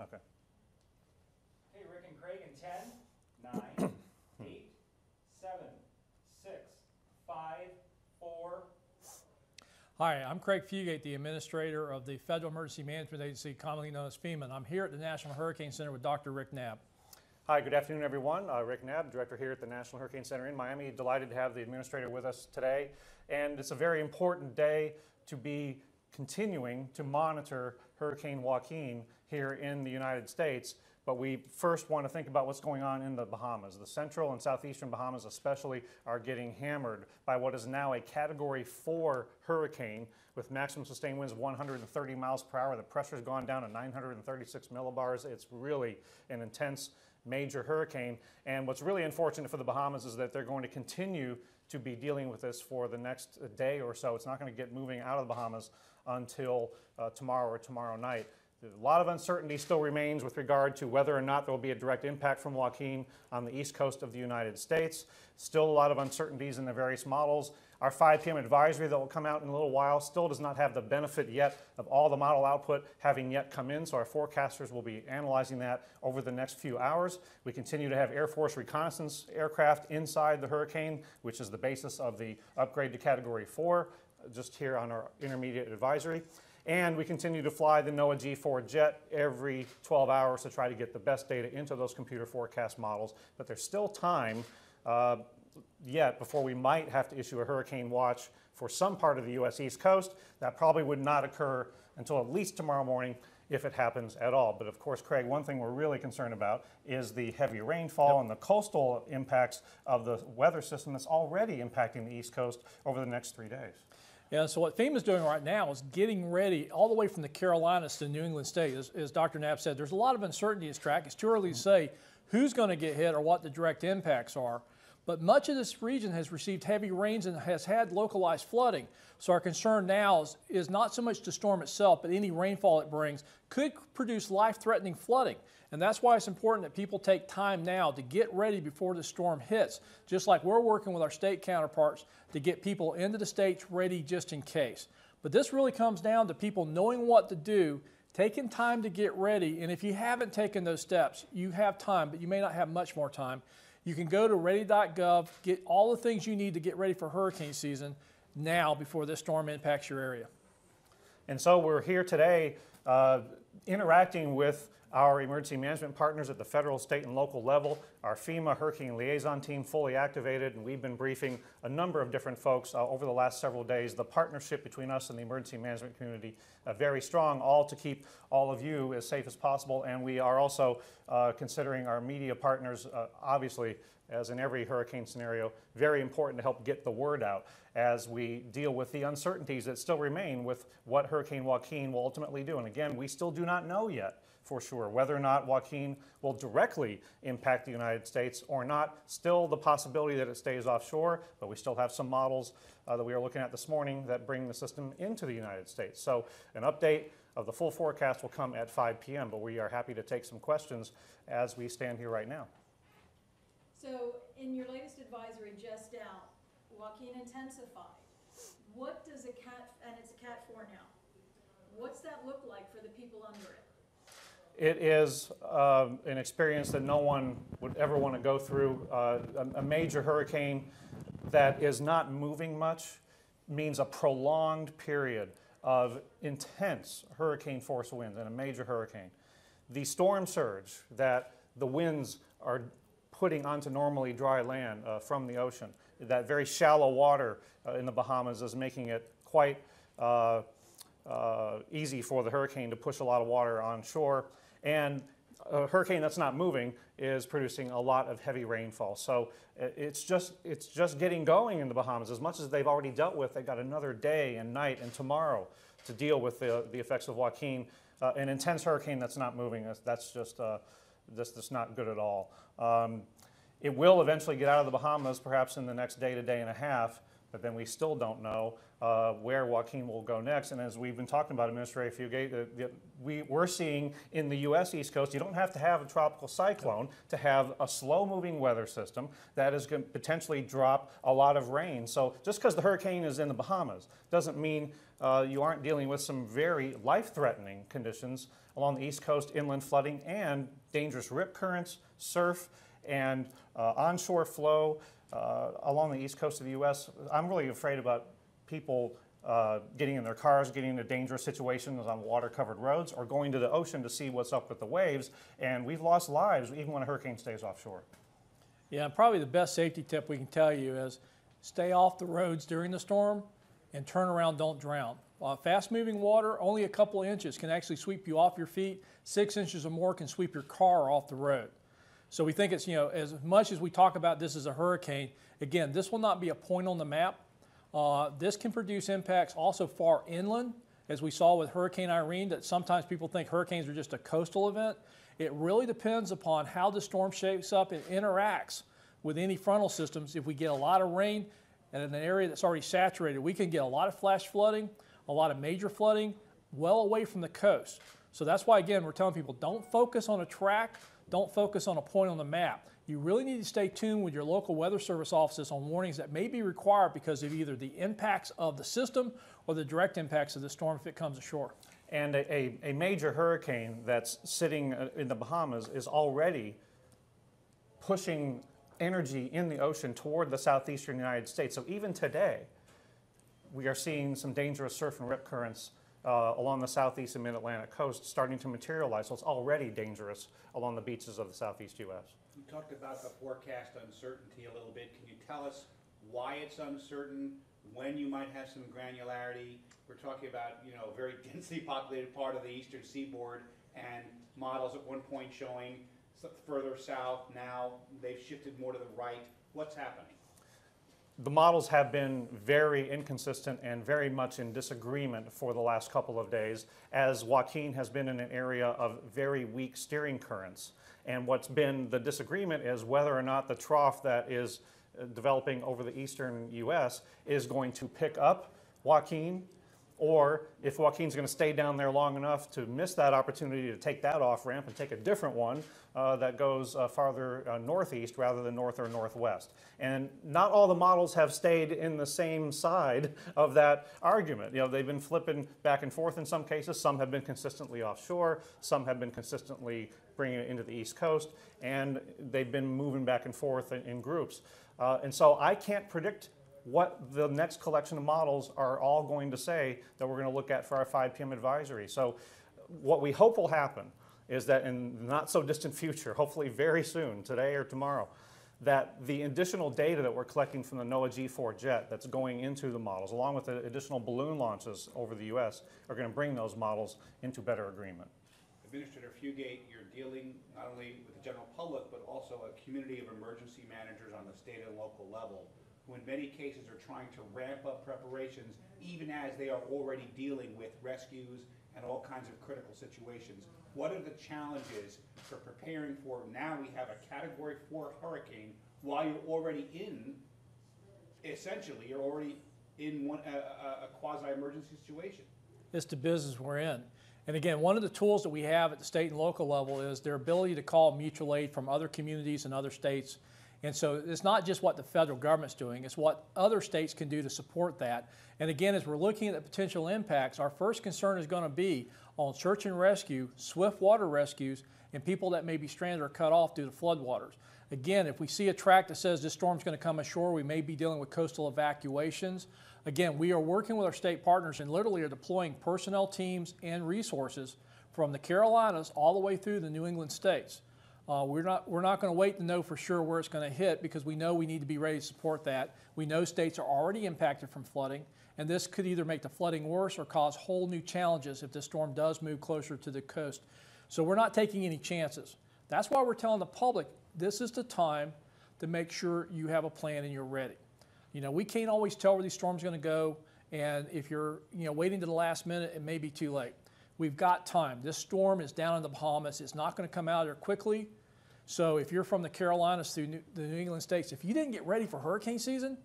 Okay. Okay, Rick and Craig in 10, 9, 8, 7, 6, 5, 4. Hi, I'm Craig Fugate, the administrator of the Federal Emergency Management Agency, commonly known as FEMA. and I'm here at the National Hurricane Center with Dr. Rick Knabb. Hi, good afternoon, everyone. Uh, Rick Knabb, director here at the National Hurricane Center in Miami. Delighted to have the administrator with us today. And it's a very important day to be continuing to monitor Hurricane Joaquin here in the United States. But we first want to think about what's going on in the Bahamas. The central and southeastern Bahamas, especially, are getting hammered by what is now a Category 4 hurricane with maximum sustained winds of 130 miles per hour. The pressure's gone down to 936 millibars. It's really an intense major hurricane. And what's really unfortunate for the Bahamas is that they're going to continue to be dealing with this for the next day or so. It's not going to get moving out of the Bahamas until uh, tomorrow or tomorrow night. A lot of uncertainty still remains with regard to whether or not there will be a direct impact from Joaquin on the east coast of the United States. Still a lot of uncertainties in the various models. Our 5 p.m. advisory that will come out in a little while still does not have the benefit yet of all the model output having yet come in, so our forecasters will be analyzing that over the next few hours. We continue to have Air Force reconnaissance aircraft inside the hurricane, which is the basis of the upgrade to Category 4, just here on our intermediate advisory. And we continue to fly the NOAA G4 jet every 12 hours to try to get the best data into those computer forecast models. But there's still time uh, yet before we might have to issue a hurricane watch for some part of the U.S. East Coast. That probably would not occur until at least tomorrow morning if it happens at all. But of course, Craig, one thing we're really concerned about is the heavy rainfall yep. and the coastal impacts of the weather system that's already impacting the East Coast over the next three days. Yeah, so what FEMA is doing right now is getting ready all the way from the Carolinas to New England State. As, as Dr. Knabb said, there's a lot of uncertainty in this track. It's too early to say who's going to get hit or what the direct impacts are. But much of this region has received heavy rains and has had localized flooding. So our concern now is, is not so much the storm itself, but any rainfall it brings could produce life-threatening flooding. And that's why it's important that people take time now to get ready before the storm hits, just like we're working with our state counterparts to get people into the states ready just in case. But this really comes down to people knowing what to do, taking time to get ready, and if you haven't taken those steps, you have time, but you may not have much more time. You can go to ready.gov, get all the things you need to get ready for hurricane season now before this storm impacts your area. And so we're here today uh, interacting with our emergency management partners at the federal, state, and local level, our FEMA hurricane liaison team fully activated, and we've been briefing a number of different folks uh, over the last several days. The partnership between us and the emergency management community uh, very strong, all to keep all of you as safe as possible. And we are also uh, considering our media partners, uh, obviously, as in every hurricane scenario, very important to help get the word out as we deal with the uncertainties that still remain with what Hurricane Joaquin will ultimately do. And again, we still do not know yet for sure. Whether or not Joaquin will directly impact the United States or not, still the possibility that it stays offshore, but we still have some models uh, that we are looking at this morning that bring the system into the United States. So an update of the full forecast will come at 5 p.m., but we are happy to take some questions as we stand here right now. So in your latest advisory just out, Joaquin intensified. What does a cat, and it's a cat 4 now, what's that look like for the people under it? It is um, an experience that no one would ever want to go through. Uh, a, a, major hurricane that is not moving much means a prolonged period of intense hurricane force winds and a major hurricane. The storm surge that the winds are putting onto normally dry land uh, from the ocean, that very shallow water uh, in the Bahamas is making it quite uh, uh, easy for the hurricane to push a lot of water on shore. And a hurricane that's not moving is producing a lot of heavy rainfall. So it's just, it's just getting going in the Bahamas. As much as they've already dealt with, they've got another day and night and tomorrow to deal with the, the effects of Joaquin. Uh, an intense hurricane that's not moving, that's just, uh, that's, that's not good at all. Um, it will eventually get out of the Bahamas, perhaps in the next day to day and a half, but then we still don't know uh, where Joaquin will go next. And as we've been talking about, Administrator Fugate, uh, we, we're seeing in the U.S. East Coast, you don't have to have a tropical cyclone to have a slow-moving weather system that is going to potentially drop a lot of rain. So just because the hurricane is in the Bahamas doesn't mean uh, you aren't dealing with some very life-threatening conditions along the East Coast, inland flooding, and dangerous rip currents, surf, and uh, onshore flow uh, along the east coast of the U.S. I'm really afraid about people uh, getting in their cars, getting into dangerous situations on water-covered roads, or going to the ocean to see what's up with the waves. And we've lost lives even when a hurricane stays offshore. Yeah, probably the best safety tip we can tell you is stay off the roads during the storm and turn around, don't drown. Uh, fast moving water, only a couple of inches can actually sweep you off your feet. Six inches or more can sweep your car off the road. So we think it's, you know, as much as we talk about this as a hurricane, again, this will not be a point on the map. Uh, this can produce impacts also far inland, as we saw with Hurricane Irene, that sometimes people think hurricanes are just a coastal event. It really depends upon how the storm shapes up and interacts with any frontal systems. If we get a lot of rain and in an area that's already saturated, we can get a lot of flash flooding, a lot of major flooding, well away from the coast. So that's why, again, we're telling people don't focus on a track, don't focus on a point on the map. You really need to stay tuned with your local weather service offices on warnings that may be required because of either the impacts of the system or the direct impacts of the storm if it comes ashore. And a, a, major hurricane that's sitting uh, in the Bahamas is already pushing energy in the ocean toward the southeastern United States. So even today, we are seeing some dangerous surf and rip currents uh, along the southeast and mid-Atlantic coast starting to materialize. So it's already dangerous along the beaches of the southeast U.S. Talked about the forecast uncertainty a little bit. Can you tell us why it's uncertain, when you might have some granularity? We're talking about, you know, a very densely populated part of the eastern seaboard and models at one point showing further south. Now they've shifted more to the right. What's happening? The models have been very inconsistent and very much in disagreement for the last couple of days, as Joaquin has been in an area of very weak steering currents. And what's been the disagreement is whether or not the trough that is uh, developing over the eastern U.S. is going to pick up Joaquin, or if Joaquin's going to stay down there long enough to miss that opportunity to take that off ramp and take a different one uh, that goes uh, farther uh, northeast rather than north or northwest. And not all the models have stayed in the same side of that argument. You know, they've been flipping back and forth in some cases. Some have been consistently offshore. Some have been consistently bringing it into the east coast, and they've been moving back and forth in, in groups. Uh, and so I can't predict what the next collection of models are all going to say that we're going to look at for our 5 p.m. advisory. So, what we hope will happen is that in the not so distant future, hopefully very soon, today or tomorrow, that the additional data that we're collecting from the NOAA G4 jet that's going into the models, along with the additional balloon launches over the U.S., are going to bring those models into better agreement. Administrator Fugate, dealing not only with the general public, but also a community of emergency managers on the state and local level, who in many cases are trying to ramp up preparations even as they are already dealing with rescues and all kinds of critical situations. What are the challenges for preparing for, now we have a category four hurricane, while you're already in, essentially, you're already in one, a, a- a quasi-emergency situation? It's the business we're in. And again, one of the tools that we have at the state and local level is their ability to call mutual aid from other communities and other states. And so it's not just what the federal government's doing, it's what other states can do to support that. And again, as we're looking at the potential impacts, our first concern is going to be on search and rescue, swift water rescues, and people that may be stranded or cut off due to floodwaters. Again, if we see a track that says this storm's going to come ashore, we may be dealing with coastal evacuations. Again, we are working with our state partners and literally are deploying personnel teams and resources from the Carolinas all the way through the New England states. Uh, we're not, we're not going to wait to know for sure where it's going to hit because we know we need to be ready to support that. We know states are already impacted from flooding, and this could either make the flooding worse or cause whole new challenges if this storm does move closer to the coast. So we're not taking any chances. That's why we're telling the public this is the time to make sure you have a plan and you're ready. You know, we can't always tell where these storms are going to go, and if you're, you know, waiting to the last minute, it may be too late. We've got time. This storm is down in the Bahamas. It's not going to come out there quickly. So if you're from the Carolinas through New, the New England states, if you didn't get ready for hurricane season,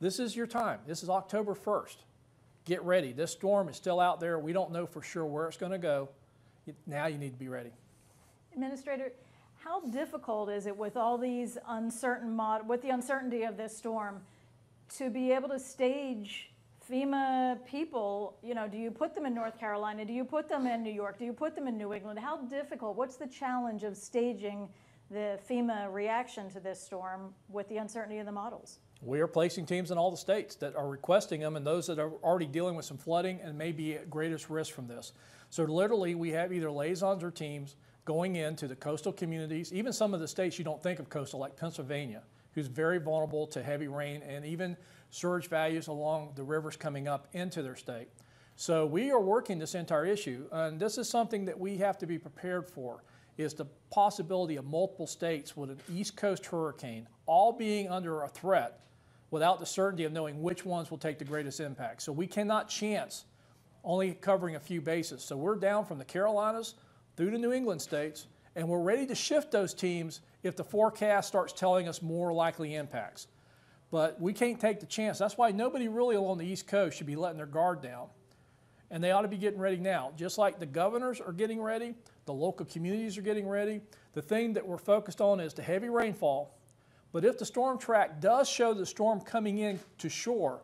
This is your time. This is October 1st. Get ready. This storm is still out there. We don't know for sure where it's going to go. Now you need to be ready. Administrator, how difficult is it with all these uncertain mod, with the uncertainty of this storm, to be able to stage FEMA people? You know, do you put them in North Carolina? Do you put them in New York? Do you put them in New England? How difficult? What's the challenge of staging the FEMA reaction to this storm with the uncertainty of the models? We are placing teams in all the states that are requesting them and those that are already dealing with some flooding and may be at greatest risk from this. So literally, we have either liaisons or teams going into the coastal communities, even some of the states you don't think of coastal, like Pennsylvania, who's very vulnerable to heavy rain and even surge values along the rivers coming up into their state. So we are working this entire issue, and this is something that we have to be prepared for, is the possibility of multiple states with an East Coast hurricane all being under a threat without the certainty of knowing which ones will take the greatest impact. So we cannot chance only covering a few bases. So we're down from the Carolinas through the New England states, and we're ready to shift those teams if the forecast starts telling us more likely impacts. But we can't take the chance. That's why nobody really along the East Coast should be letting their guard down. And they ought to be getting ready now. Just like the governors are getting ready, the local communities are getting ready. The thing that we're focused on is the heavy rainfall. But if the storm track does show the storm coming in to shore,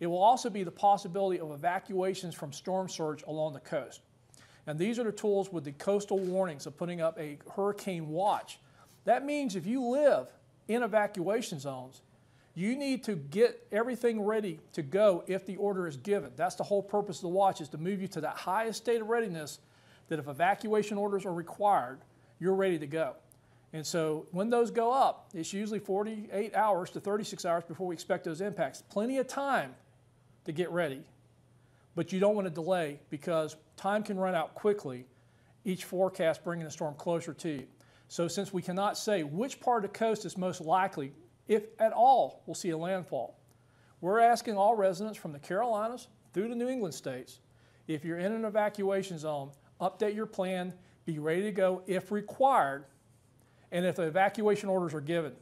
it will also be the possibility of evacuations from storm surge along the coast. And these are the tools with the coastal warnings of putting up a hurricane watch. That means if you live in evacuation zones, you need to get everything ready to go if the order is given. That's the whole purpose of the watch is to move you to that highest state of readiness that if evacuation orders are required, you're ready to go. And so when those go up, it's usually 48 hours to 36 hours before we expect those impacts. Plenty of time to get ready. But you don't want to delay because time can run out quickly, each forecast bringing the storm closer to you. So since we cannot say which part of the coast is most likely, if at all, we'll see a landfall, we're asking all residents from the Carolinas through the New England states, if you're in an evacuation zone, update your plan, be ready to go if required, and if the evacuation orders are given,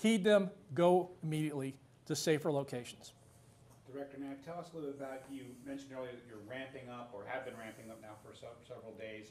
heed them, go immediately to safer locations. Director Knabb, tell us a little bit about, you mentioned earlier that you're ramping up, or have been ramping up now for se- several days,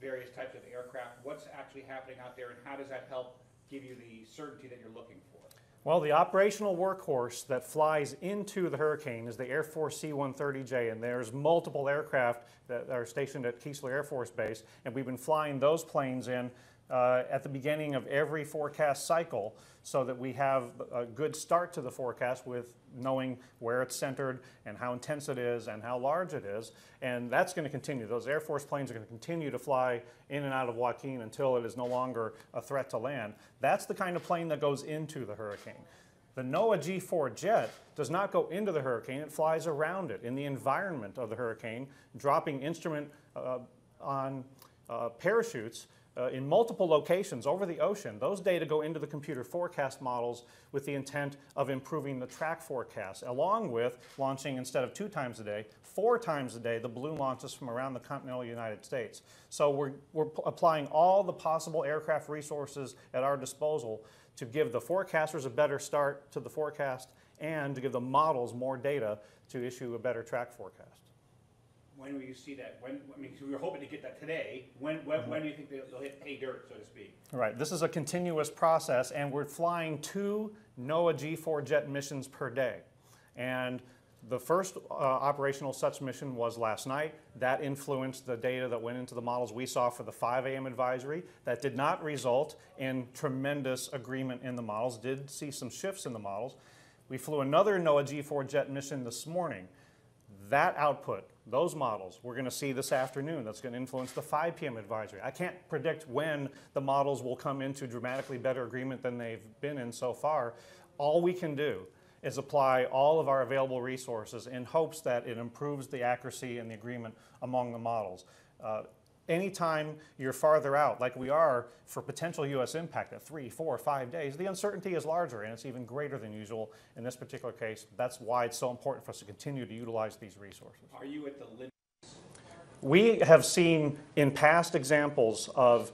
various types of aircraft. What's actually happening out there, and how does that help give you the certainty that you're looking for? Well, the operational workhorse that flies into the hurricane is the Air Force C-130J, and there's multiple aircraft that are stationed at Keesler Air Force Base, and we've been flying those planes in uh, at the beginning of every forecast cycle so that we have a good start to the forecast with knowing where it's centered and how intense it is and how large it is. And that's going to continue. Those Air Force planes are going to continue to fly in and out of Joaquin until it is no longer a threat to land. That's the kind of plane that goes into the hurricane. The NOAA G4 jet does not go into the hurricane, it flies around it in the environment of the hurricane, dropping instrument uh, on uh, parachutes uh, in multiple locations over the ocean. Those data go into the computer forecast models with the intent of improving the track forecast, along with launching instead of two times a day, four times a day, the balloon launches from around the continental United States. So we're, we're applying all the possible aircraft resources at our disposal to give the forecasters a better start to the forecast and to give the models more data to issue a better track forecast. When will you see that? When, I mean, so we were hoping to get that today. When, when, when do you think they'll, they'll hit pay dirt, so to speak? Right, this is a continuous process, and we're flying two NOAA G4 jet missions per day. And the first uh, operational such mission was last night. That influenced the data that went into the models we saw for the 5 a.m. advisory. That did not result in tremendous agreement in the models, did see some shifts in the models. We flew another NOAA G4 jet mission this morning. That output, those models, we're going to see this afternoon. That's going to influence the 5 p.m. advisory. I can't predict when the models will come into dramatically better agreement than they've been in so far. All we can do is apply all of our available resources in hopes that it improves the accuracy and the agreement among the models. Uh, anytime you're farther out, like we are for potential U.S. impact at three, four, five days, the uncertainty is larger and it's even greater than usual in this particular case. That's why it's so important for us to continue to utilize these resources. Are you at the limit? We have seen in past examples of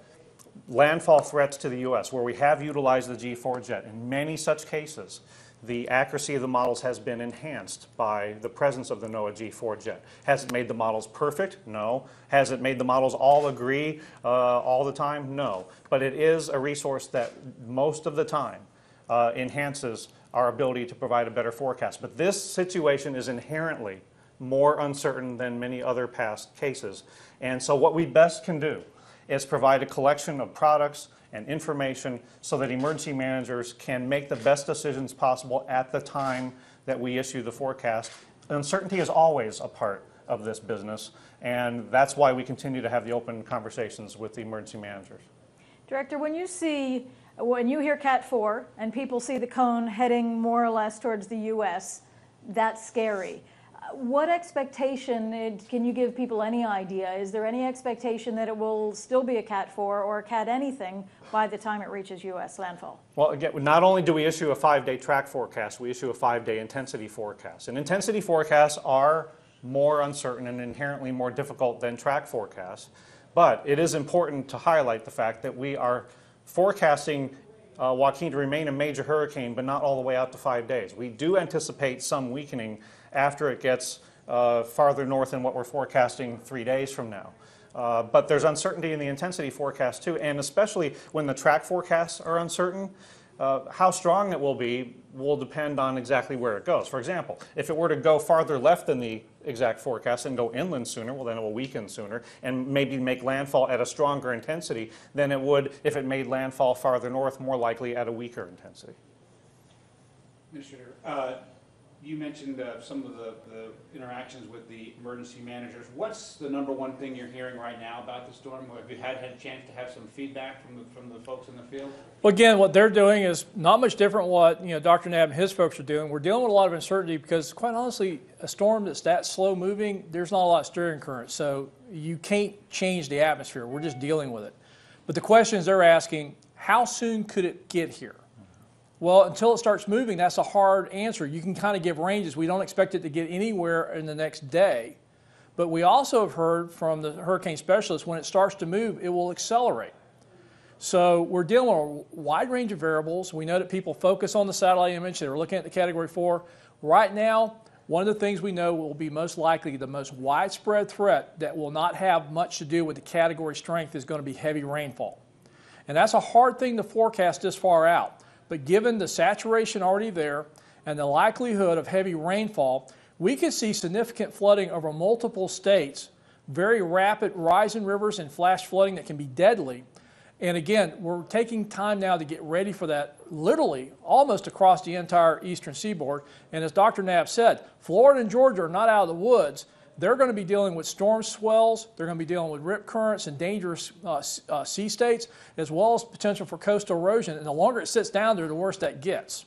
landfall threats to the U.S. where we have utilized the G4 jet in many such cases the accuracy of the models has been enhanced by the presence of the NOAA G4 jet. Has it made the models perfect? No. Has it made the models all agree uh, all the time? No. But it is a resource that most of the time uh, enhances our ability to provide a better forecast. But this situation is inherently more uncertain than many other past cases. And so, what we best can do is provide a collection of products and information so that emergency managers can make the best decisions possible at the time that we issue the forecast. Uncertainty is always a part of this business, and that's why we continue to have the open conversations with the emergency managers. Director, when you see, when you hear Cat 4 and people see the cone heading more or less towards the US, that's scary. What expectation, uh, can you give people any idea? Is there any expectation that it will still be a Cat 4 or a Cat anything by the time it reaches US landfall? Well, again, not only do we issue a five-day track forecast, we issue a five-day intensity forecast. And intensity forecasts are more uncertain and inherently more difficult than track forecasts. But it is important to highlight the fact that we are forecasting uh, Joaquin to remain a major hurricane, but not all the way out to five days. We do anticipate some weakening after it gets uh, farther north than what we're forecasting three days from now. Uh, but there's uncertainty in the intensity forecast too, and especially when the track forecasts are uncertain, uh, how strong it will be will depend on exactly where it goes. For example, if it were to go farther left than the exact forecast and go inland sooner, well, then it will weaken sooner and maybe make landfall at a stronger intensity than it would if it made landfall farther north, more likely at a weaker intensity. Uh, you mentioned uh, some of the, the interactions with the emergency managers. What's the number one thing you're hearing right now about the storm? Have you had, had a chance to have some feedback from the, from the folks in the field? Well, again, what they're doing is not much different what you know Dr. Knabb and his folks are doing. We're dealing with a lot of uncertainty because, quite honestly, a storm that's that slow moving, there's not a lot of steering current, so you can't change the atmosphere. We're just dealing with it. But the questions they're asking: How soon could it get here? Well, until it starts moving, that's a hard answer. You can kind of give ranges. We don't expect it to get anywhere in the next day. But we also have heard from the hurricane specialists when it starts to move, it will accelerate. So we're dealing with a wide range of variables. We know that people focus on the satellite image. They're looking at the category four. Right now, one of the things we know will be most likely the most widespread threat that will not have much to do with the category strength is going to be heavy rainfall. And that's a hard thing to forecast this far out. But given the saturation already there and the likelihood of heavy rainfall, we could see significant flooding over multiple states, very rapid rise in rivers and flash flooding that can be deadly. And again, we're taking time now to get ready for that literally almost across the entire eastern seaboard. And as Dr. Knabb said, Florida and Georgia are not out of the woods. They're going to be dealing with storm swells, they're going to be dealing with rip currents and dangerous uh, uh, sea states, as well as potential for coastal erosion. And the longer it sits down there, the worse that gets.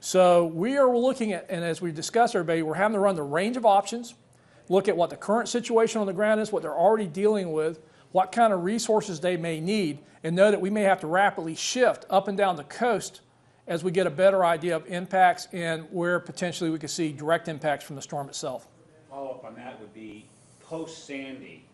So we are looking at, and as we discussed, everybody, we're having to run the range of options, look at what the current situation on the ground is, what they're already dealing with, what kind of resources they may need, and know that we may have to rapidly shift up and down the coast as we get a better idea of impacts and where potentially we could see direct impacts from the storm itself. Follow-up on that would be, post-Sandy,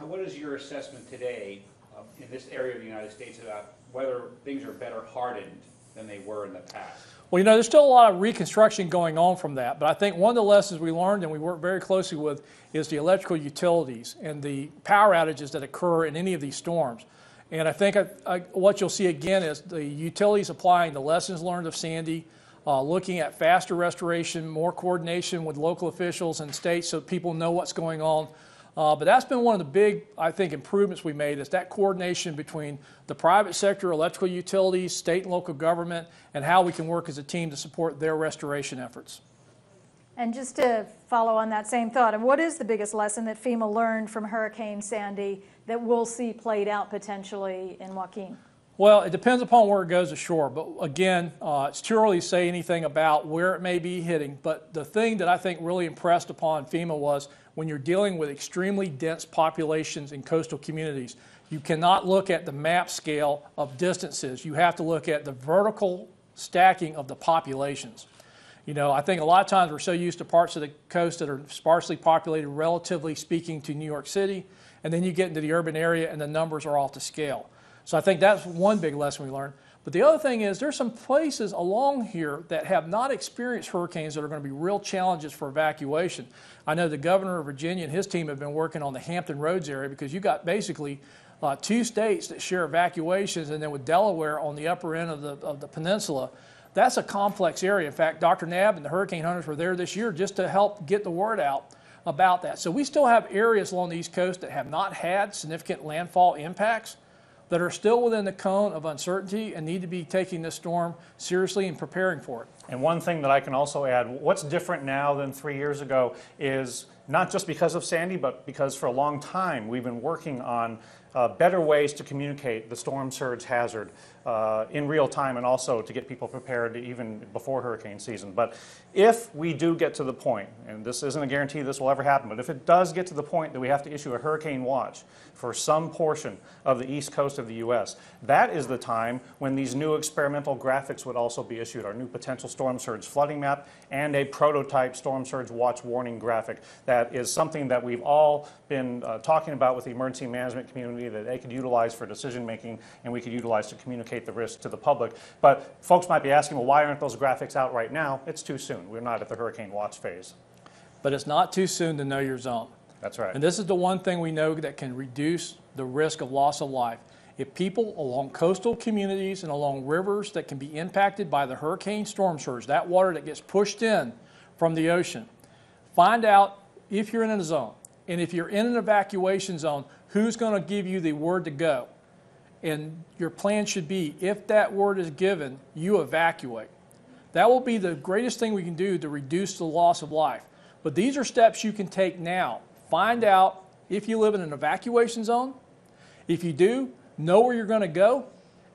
what is your assessment today of- in this area of the United States about whether things are better hardened than they were in the past? Well, you know, there's still a lot of reconstruction going on from that, but I think one of the lessons we learned and we work very closely with is the electrical utilities and the power outages that occur in any of these storms. And I think I, I, what you'll see again is the utilities applying the lessons learned of Sandy, uh, looking at faster restoration, more coordination with local officials and states so people know what's going on. Uh, but that's been one of the big, I think, improvements we made is that coordination between the private sector, electrical utilities, state and local government, and how we can work as a team to support their restoration efforts. And just to follow on that same thought, and what is the biggest lesson that FEMA learned from Hurricane Sandy that we'll see played out potentially in Joaquin? Well, it depends upon where it goes ashore. But again, uh, it's too early to say anything about where it may be hitting. But the thing that I think really impressed upon FEMA was when you're dealing with extremely dense populations in coastal communities, you cannot look at the map scale of distances. You have to look at the vertical stacking of the populations. You know, I think a lot of times we're so used to parts of the coast that are sparsely populated, relatively speaking, to New York City, and then you get into the urban area and the numbers are off the scale. So I think that's one big lesson we learned. But the other thing is, there's some places along here that have not experienced hurricanes that are going to be real challenges for evacuation. I know the governor of Virginia and his team have been working on the Hampton Roads area because you got basically uh, two states that share evacuations, and then with Delaware on the upper end of the, of the peninsula. That's a complex area. In fact, Dr. Knabb and the hurricane hunters were there this year just to help get the word out about that. So we still have areas along the East Coast that have not had significant landfall impacts that are still within the cone of uncertainty and need to be taking this storm seriously and preparing for it. And one thing that I can also add, what's different now than three years ago is not just because of Sandy, but because for a long time we've been working on uh, better ways to communicate the storm surge hazard uh, in real time and also to get people prepared even before hurricane season. But if we do get to the point, and this isn't a guarantee this will ever happen, but if it does get to the point that we have to issue a hurricane watch for some portion of the east coast of the U.S., that is the time when these new experimental graphics would also be issued, our new potential storm surge flooding map and a prototype storm surge watch warning graphic. That is something that we've all been uh, talking about with the emergency management community that they could utilize for decision making and we could utilize to communicate the risk to the public. But folks might be asking, well, why aren't those graphics out right now? It's too soon. We're not at the hurricane watch phase. But it's not too soon to know your zone. That's right. And this is the one thing we know that can reduce the risk of loss of life. If people along coastal communities and along rivers that can be impacted by the hurricane storm surge, that water that gets pushed in from the ocean, find out if you're in a zone. And if you're in an evacuation zone, who's going to give you the word to go? And your plan should be if that word is given, you evacuate. That will be the greatest thing we can do to reduce the loss of life. But these are steps you can take now. Find out if you live in an evacuation zone. If you do, know where you're going to go.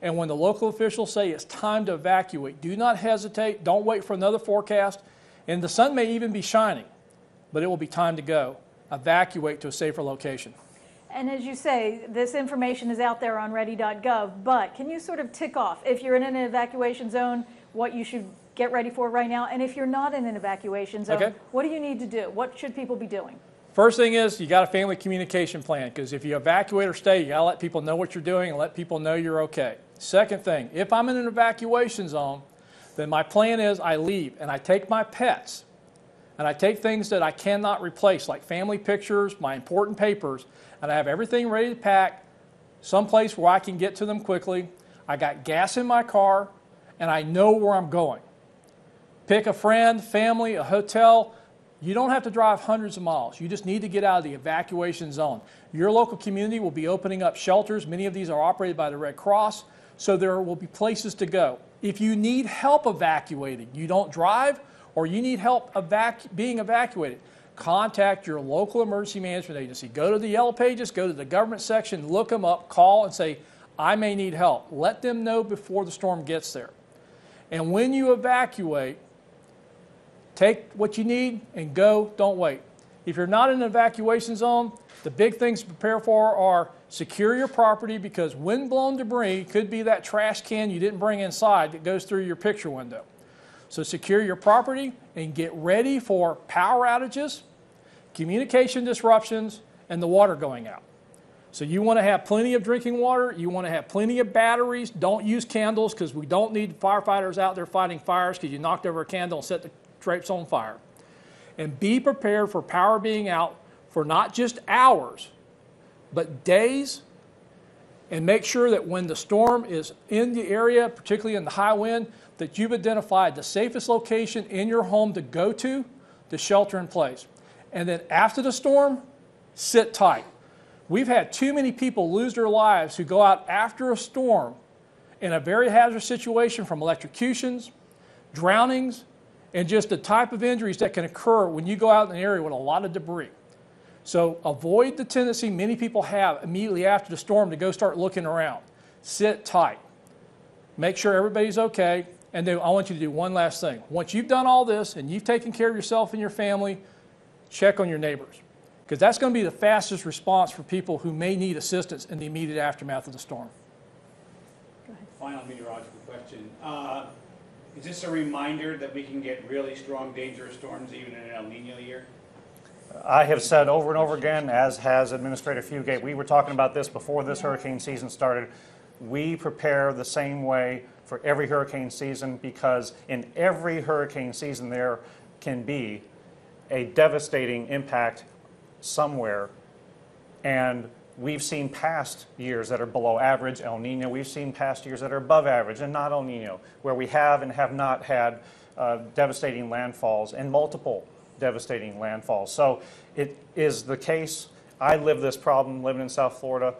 And when the local officials say it's time to evacuate, do not hesitate. Don't wait for another forecast. And the sun may even be shining, but it will be time to go. Evacuate to a safer location. And as you say, this information is out there on ready.gov, but can you sort of tick off, if you're in an evacuation zone, what you should get ready for right now? And if you're not in an evacuation zone, Okay. what do you need to do? What should people be doing? First thing is you got a family communication plan because if you evacuate or stay, you got to let people know what you're doing and let people know you're okay. Second thing, if I'm in an evacuation zone, then my plan is I leave and I take my pets and I take things that I cannot replace, like family pictures, my important papers, and I have everything ready to pack, someplace where I can get to them quickly. I got gas in my car, and I know where I'm going. Pick a friend, family, a hotel. You don't have to drive hundreds of miles. You just need to get out of the evacuation zone. Your local community will be opening up shelters. Many of these are operated by the Red Cross, so there will be places to go. If you need help evacuating, you don't drive, or you need help evac- being evacuated, contact your local emergency management agency. Go to the Yellow Pages, go to the government section, look them up, call and say, I may need help. Let them know before the storm gets there. And when you evacuate, take what you need and go, don't wait. If you're not in an evacuation zone, the big things to prepare for are secure your property because wind-blown debris could be that trash can you didn't bring inside that goes through your picture window. So secure your property and get ready for power outages, communication disruptions, and the water going out. So you want to have plenty of drinking water. You want to have plenty of batteries. Don't use candles because we don't need firefighters out there fighting fires because you knocked over a candle and set the drapes on fire. And be prepared for power being out for not just hours, but days. And make sure that when the storm is in the area, particularly in the high wind, that you've identified the safest location in your home to go to to shelter in place. And then after the storm, sit tight. We've had too many people lose their lives who go out after a storm in a very hazardous situation from electrocutions, drownings, and just the type of injuries that can occur when you go out in an area with a lot of debris. So avoid the tendency many people have immediately after the storm to go start looking around. Sit tight. Make sure everybody's okay. And then I want you to do one last thing. Once you've done all this and you've taken care of yourself and your family, check on your neighbors. Because that's going to be the fastest response for people who may need assistance in the immediate aftermath of the storm. Final meteorological question. Uh, Is this a reminder that we can get really strong, dangerous storms even in an El Nino year? I have said over and over again, as has Administrator Fugate, we were talking about this before this hurricane season started. we prepare the same way for every hurricane season because in every hurricane season there can be a devastating impact somewhere. And we've seen past years that are below average, El Nino. We've seen past years that are above average and not El Nino, where we have and have not had uh, devastating landfalls and multiple devastating landfalls. So it is the case. I live this problem living in South Florida.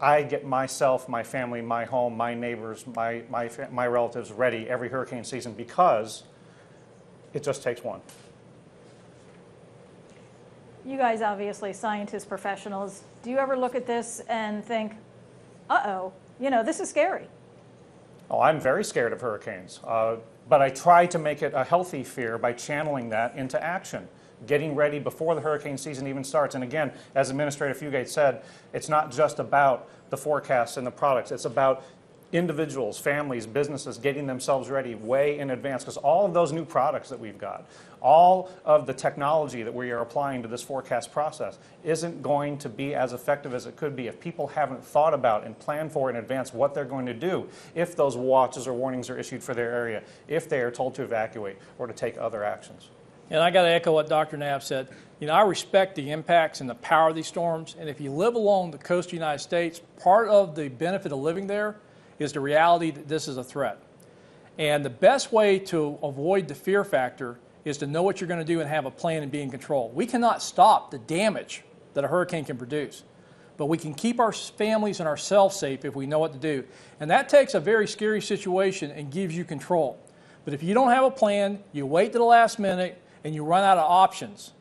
I get myself, my family, my home, my neighbors, my, my, my relatives ready every hurricane season because it just takes one. You guys, obviously, scientists, professionals, do you ever look at this and think, uh-oh, you know, this is scary? Oh, I'm very scared of hurricanes, uh, but I try to make it a healthy fear by channeling that into action, getting ready before the hurricane season even starts. And again, as Administrator Fugate said, it's not just about the forecasts and the products, it's about individuals, families, businesses getting themselves ready way in advance because all of those new products that we've got, all of the technology that we are applying to this forecast process isn't going to be as effective as it could be if people haven't thought about and planned for in advance what they're going to do if those watches or warnings are issued for their area, if they are told to evacuate or to take other actions. And I got to echo what Dr. Knabb said. You know, I respect the impacts and the power of these storms. And if you live along the coast of the United States, part of the benefit of living there is the reality that this is a threat. And the best way to avoid the fear factor is to know what you're going to do and have a plan and be in control. We cannot stop the damage that a hurricane can produce, but we can keep our families and ourselves safe if we know what to do. And that takes a very scary situation and gives you control. But if you don't have a plan, you wait to the last minute, and you run out of options,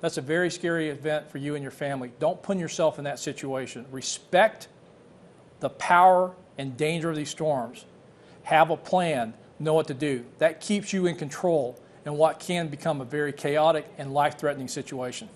that's a very scary event for you and your family. Don't put yourself in that situation. Respect the power and danger of these storms. Have a plan, know what to do. That keeps you in control in what can become a very chaotic and life threatening situation.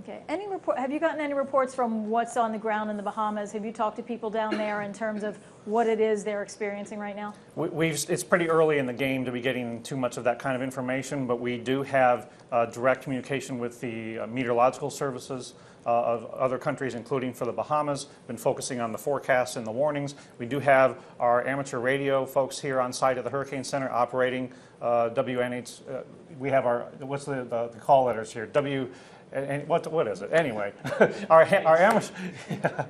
Okay. Any report, have you gotten any reports from what's on the ground in the Bahamas? Have you talked to people down there in terms of what it is they're experiencing right now? We- it's pretty early in the game to be getting too much of that kind of information, but we do have uh, direct communication with the uh, meteorological services uh, of other countries, including for the Bahamas, been focusing on the forecasts and the warnings. We do have our amateur radio folks here on site at the Hurricane Center operating uh, WNH. uh, We have our, what's the, the the call letters here? W, and- what, what is it? Anyway, our, our amateur,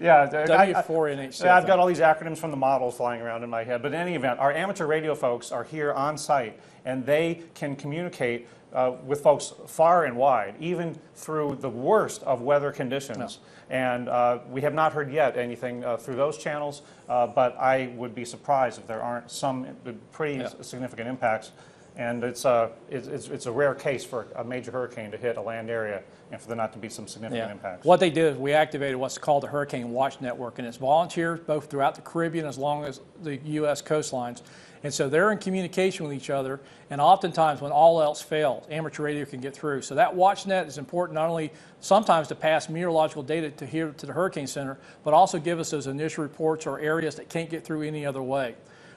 yeah. I- I- W4NHC. yeah, I've got all these acronyms from the models flying around in my head. But in any event, our amateur radio folks are here on site, and they can communicate uh, with folks far and wide, even through the worst of weather conditions. And uh, we have not heard yet anything uh, through those channels, uh, but I would be surprised if there aren't some pretty Yeah. significant impacts. And it's a, it's, it's- it's a rare case for a major hurricane to hit a land area and for there not to be some significant Yeah. impacts. What they did is we activated what's called the Hurricane Watch Network, and it's volunteers both throughout the Caribbean as long as the U.S. coastlines. And so they're in communication with each other, and oftentimes when all else fails, amateur radio can get through. So that watch net is important not only sometimes to pass meteorological data to here to the Hurricane Center, but also give us those initial reports or areas that can't get through any other way.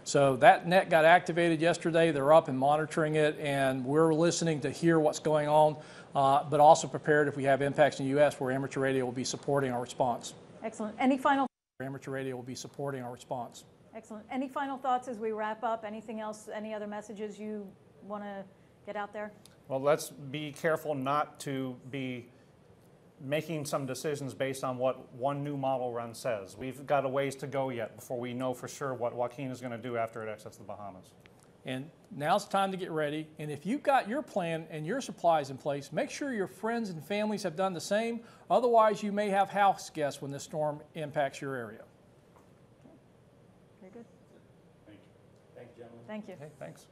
So that net got activated yesterday. They're up and monitoring it, and we're listening to hear what's going on, uh, but also prepared if we have impacts in the U.S. where amateur radio will be supporting our response. Excellent. Any final, Amateur radio will be supporting our response. excellent. Any final thoughts as we wrap up? Anything else, any other messages you want to get out there? Well, let's be careful not to be making some decisions based on what one new model run says. We've got a ways to go yet before we know for sure what Joaquin is going to do after it exits the Bahamas. And now's the time to get ready. And if you've got your plan and your supplies in place, make sure your friends and families have done the same. Otherwise, you may have house guests when this storm impacts your area. Very good. Thank you. Thanks, gentlemen. Thank you. Okay, thanks.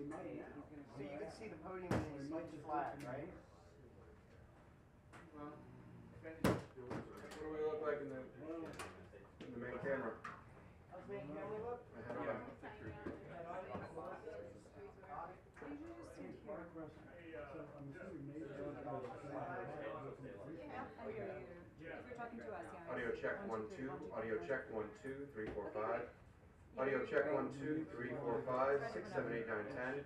So you can see the podium and then you see the flag, right? What do we look like in the, in the main camera? How's the camera look? I have a- I hear you. If you're talking to us, yeah. Audio check one, two, audio check one, two, three, four, five. Audio check one, two, three, four, five, six, seven, eight, nine, ten.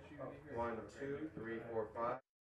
One, two, three, four, five.